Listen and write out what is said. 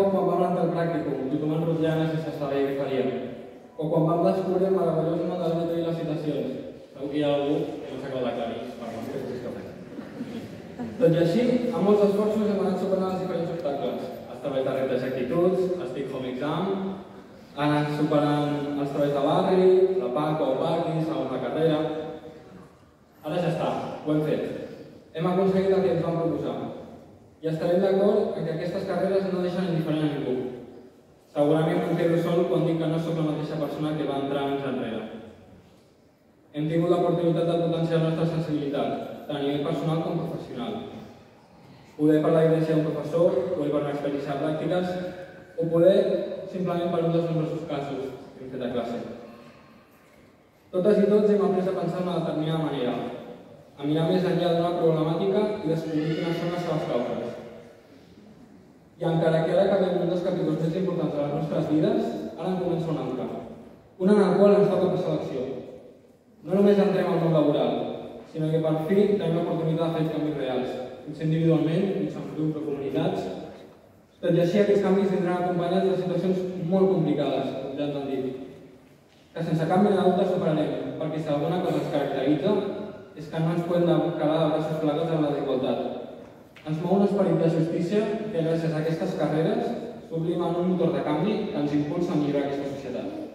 quan vam entrar al pràcticum, tothom enrotllant sense saber què faríem. O quan vam descobrir el meravellós món del método i les citacions. Segur que hi ha algú que no s'acaba d'aclarir, per. Tot i així, amb molts esforços hem anat superant els diferents obstacles. Els treballs de reptes i actituds, el Stick Home Exam, anat superant els treballs de barri, la PAC o el PACI, segons la carrera... Ara ja està, ho hem fet. Hem aconseguit el que ens vam proposar. I estarem d'acord en que aquestes carreres no deixen quan dic que no sóc la mateixa persona que va entrar anys enrere. Hem tingut l'oportunitat de potenciar la nostra sensibilitat, tant a nivell personal com professional. Poder per la vivència d'un professor, poder per una experiència de pràctiques, o poder simplement per un dels nombrosos casos que hem fet a classe. Totes i tots hem après a pensar d'una determinada manera, a mirar més enllà d'una problemàtica i descobrir quines són les seves causes. I encara que ara acabem un dels capítols més importants de les nostres vides, ara en comença un altre. Un en el qual ens toca passar l'acció. No només entrem al món laboral, sinó que per fi tenim l'oportunitat de fer canvis reals, potser individualment, fins en grups o comunitats. Tot i així, aquests canvis vindran acompanyats de situacions molt complicades, com ja ens han dit, que sense mena de dubte superarem, perquè si alguna cosa ens caracteritza és que no ens podem quedar de braços plegats en la desigualtat, ens mou un esperit de justícia que gràcies a aquestes carreres sublima en un motor de canvi que ens impulsa a millorar aquesta societat.